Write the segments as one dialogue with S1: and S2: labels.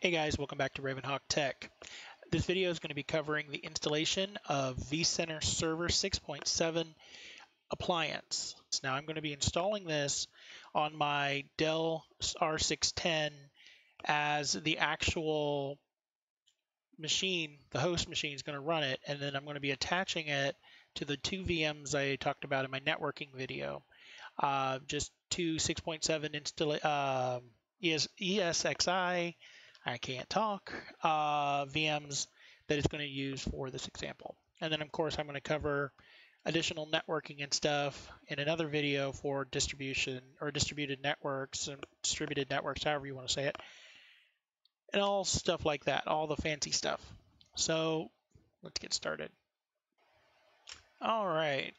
S1: Hey guys, welcome back to Ravenhawk Tech. This video is going to be covering the installation of vCenter Server 6.7 appliance. So Now I'm going to be installing this on my Dell R610 as the actual machine, the host machine is going to run it, and then I'm going to be attaching it to the two VMs I talked about in my networking video. Uh, just two 6.7 install uh, ES ESXi I can't talk uh, VMs that it's going to use for this example. And then of course I'm going to cover additional networking and stuff in another video for distribution or distributed networks and distributed networks, however you want to say it, and all stuff like that, all the fancy stuff. So let's get started. All right.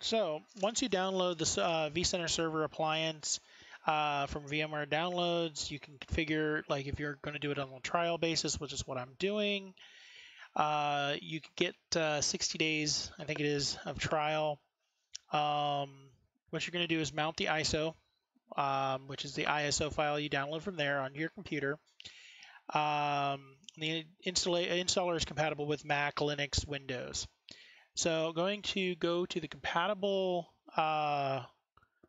S1: So once you download the uh, vCenter Server appliance, uh, from VMware downloads. You can configure, like if you're going to do it on a trial basis, which is what I'm doing. Uh, you can get uh, 60 days, I think it is, of trial. Um, what you're going to do is mount the ISO, um, which is the ISO file you download from there on your computer. Um, the installer is compatible with Mac, Linux, Windows. So going to go to the compatible uh,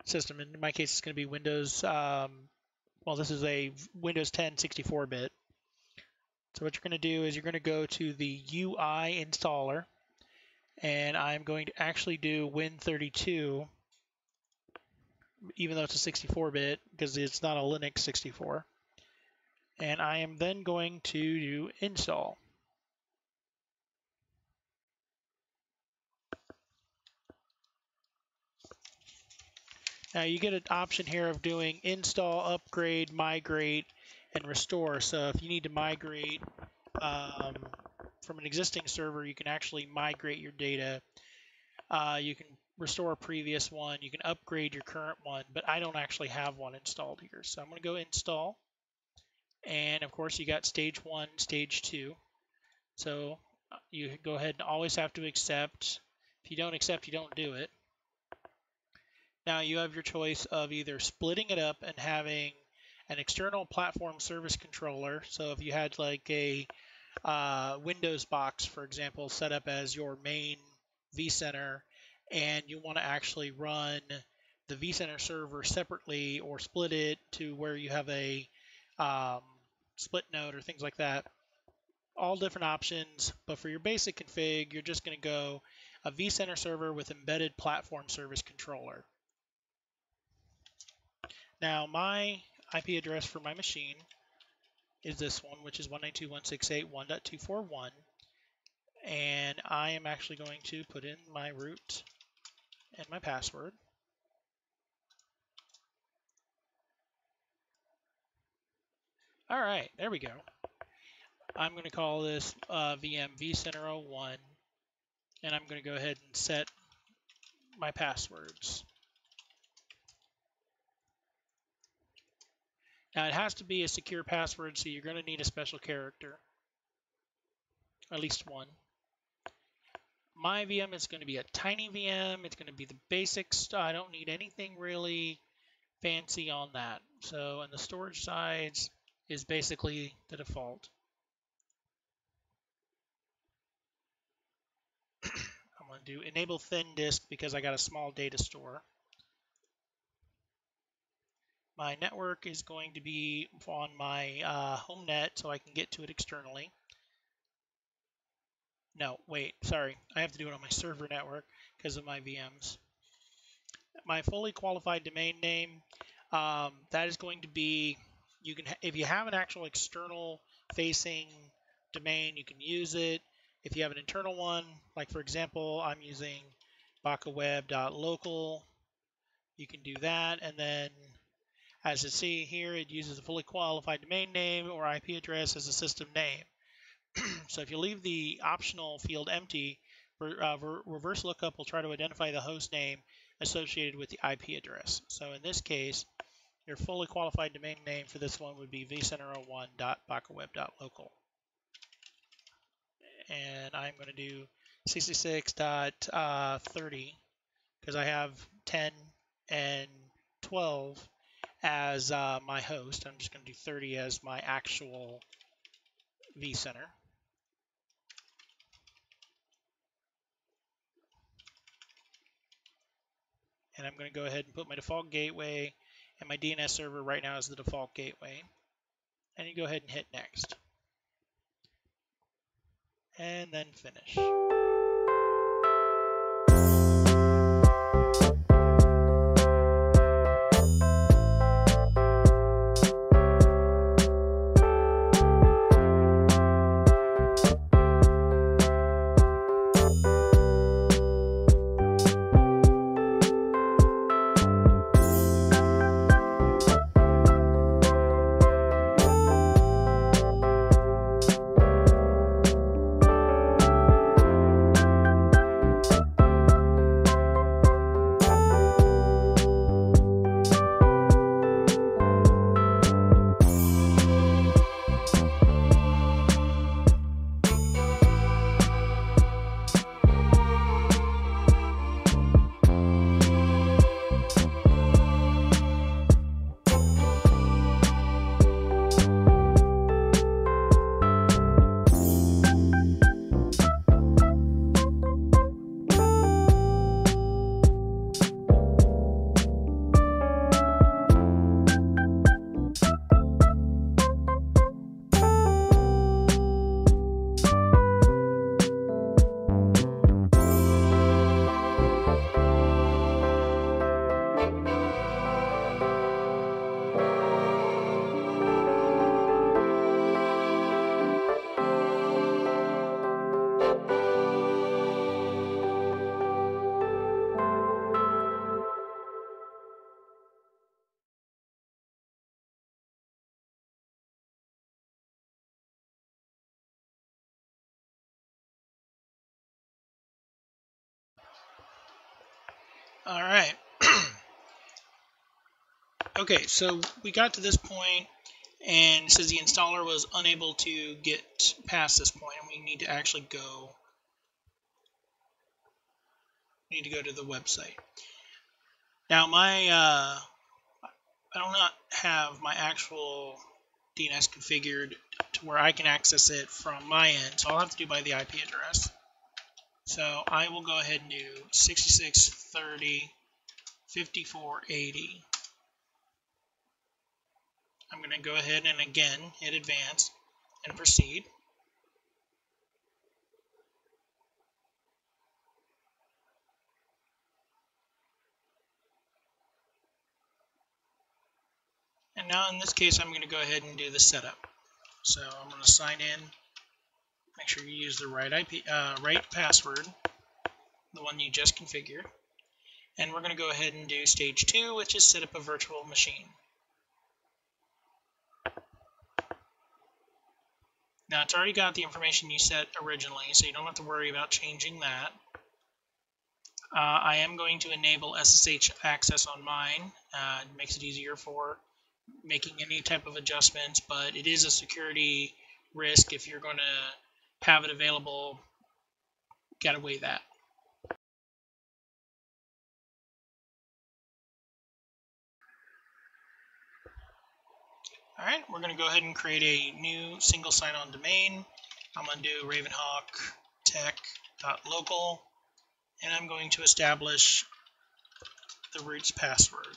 S1: system. In my case, it's going to be Windows. Um, well, this is a Windows 10 64-bit. So what you're going to do is you're going to go to the UI installer, and I'm going to actually do Win32, even though it's a 64-bit, because it's not a Linux 64. And I am then going to do install. Now you get an option here of doing install, upgrade, migrate, and restore. So if you need to migrate um, from an existing server, you can actually migrate your data. Uh, you can restore a previous one. You can upgrade your current one, but I don't actually have one installed here. So I'm going to go install. And of course, you got stage one, stage two. So uh, you go ahead and always have to accept. If you don't accept, you don't do it. Now you have your choice of either splitting it up and having an external platform service controller. So if you had like a uh, Windows box, for example, set up as your main vCenter, and you want to actually run the vCenter server separately or split it to where you have a um, split node or things like that. All different options, but for your basic config, you're just going to go a vCenter server with embedded platform service controller. Now my IP address for my machine is this one, which is 192.168.1.241. And I am actually going to put in my root and my password. All right, there we go. I'm going to call this uh, VM vCenter 01, and I'm going to go ahead and set my passwords. Now it has to be a secure password, so you're going to need a special character, at least one. My VM is going to be a tiny VM. It's going to be the basics. I don't need anything really fancy on that. So, and the storage size is basically the default. I'm going to do enable thin disk because I got a small data store. My network is going to be on my uh, home net so I can get to it externally. No, wait, sorry. I have to do it on my server network because of my VMs. My fully qualified domain name, um, that is going to be, you can if you have an actual external facing domain, you can use it. If you have an internal one, like for example, I'm using bakaweb.local, you can do that. And then as you see here, it uses a fully qualified domain name or IP address as a system name. so if you leave the optional field empty, uh, reverse lookup will try to identify the host name associated with the IP address. So in this case, your fully qualified domain name for this one would be vcenter01.bakaweb.local. And I'm going to do 66.30 uh, because I have 10 and 12 as uh, my host. I'm just going to do 30 as my actual vCenter. And I'm going to go ahead and put my default gateway and my DNS server right now is the default gateway. And you go ahead and hit next. And then finish. All right. okay, so we got to this point and says the installer was unable to get past this point and we need to actually go need to go to the website. Now my uh, I do not have my actual DNS configured to where I can access it from my end, so I'll have to do by the IP address. So I will go ahead and do 6630 5480. I'm going to go ahead and again hit advance and proceed. And now in this case, I'm going to go ahead and do the setup. So I'm going to sign in Make sure you use the right IP, uh, right password, the one you just configured. And we're going to go ahead and do stage two, which is set up a virtual machine. Now it's already got the information you set originally, so you don't have to worry about changing that. Uh, I am going to enable SSH access on mine. Uh, it makes it easier for making any type of adjustments, but it is a security risk if you're going to have it available, gotta weigh that. All right, we're going to go ahead and create a new single sign-on domain. I'm going to do ravenhawktech.local, and I'm going to establish the roots password.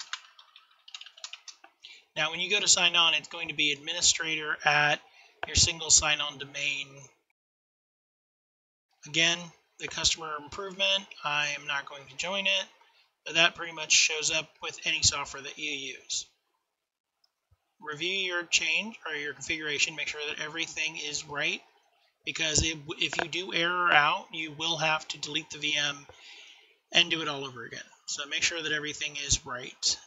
S1: Now, when you go to sign on, it's going to be administrator at your single sign-on domain Again, the customer improvement, I am not going to join it, but that pretty much shows up with any software that you use. Review your change or your configuration, make sure that everything is right, because if, you do error out, you will have to delete the VM and do it all over again. So make sure that everything is right.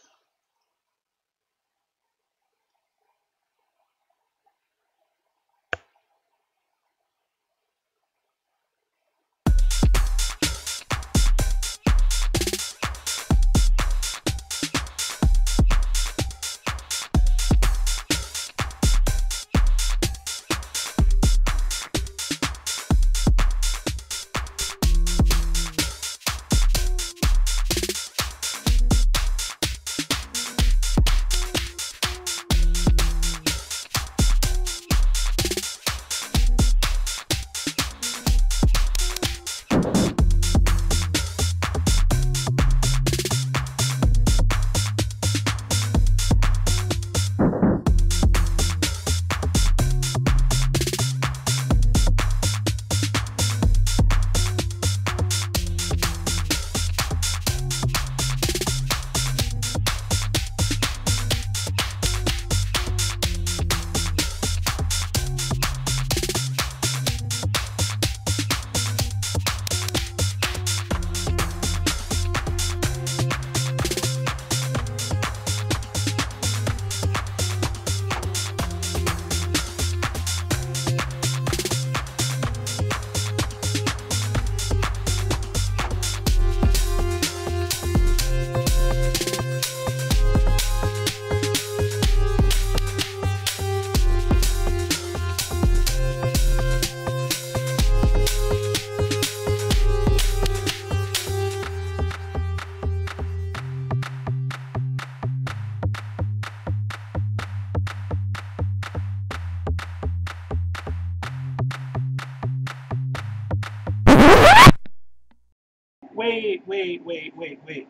S1: Wait, wait, wait, wait,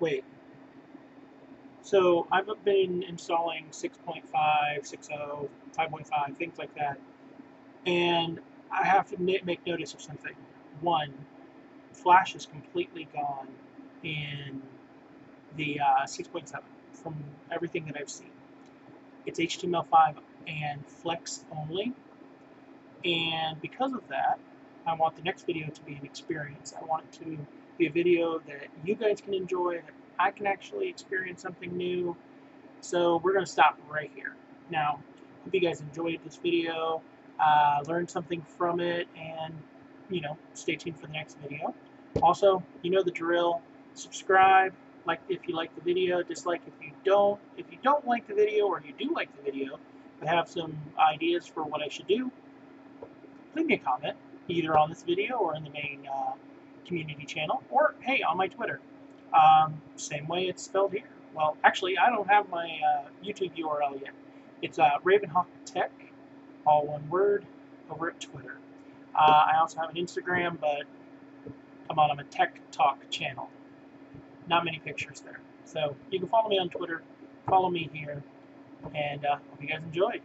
S1: wait. So I've been installing 6.5, 6.0, 5.5, things like that, and I have to make notice of something. One, Flash is completely gone in the uh, 6.7 from everything that I've seen. It's HTML5 and Flex only, and because of that, I want the next video to be an experience. I want it to be a video that you guys can enjoy, that I can actually experience something new. So we're going to stop right here. Now, hope you guys enjoyed this video, uh, learned something from it, and, you know, stay tuned for the next video. Also, you know the drill. Subscribe, like if you like the video, dislike if you don't. If you don't like the video or you do like the video, but have some ideas for what I should do, leave me a comment, either on this video or in the main uh, community channel, or, hey, on my Twitter. Um, same way it's spelled here. Well, actually, I don't have my uh, YouTube URL yet. It's uh, Ravenhawk Tech, all one word, over at Twitter. Uh, I also have an Instagram, but come on, I'm a Tech Talk channel. Not many pictures there. So you can follow me on Twitter, follow me here, and uh, hope you guys enjoyed.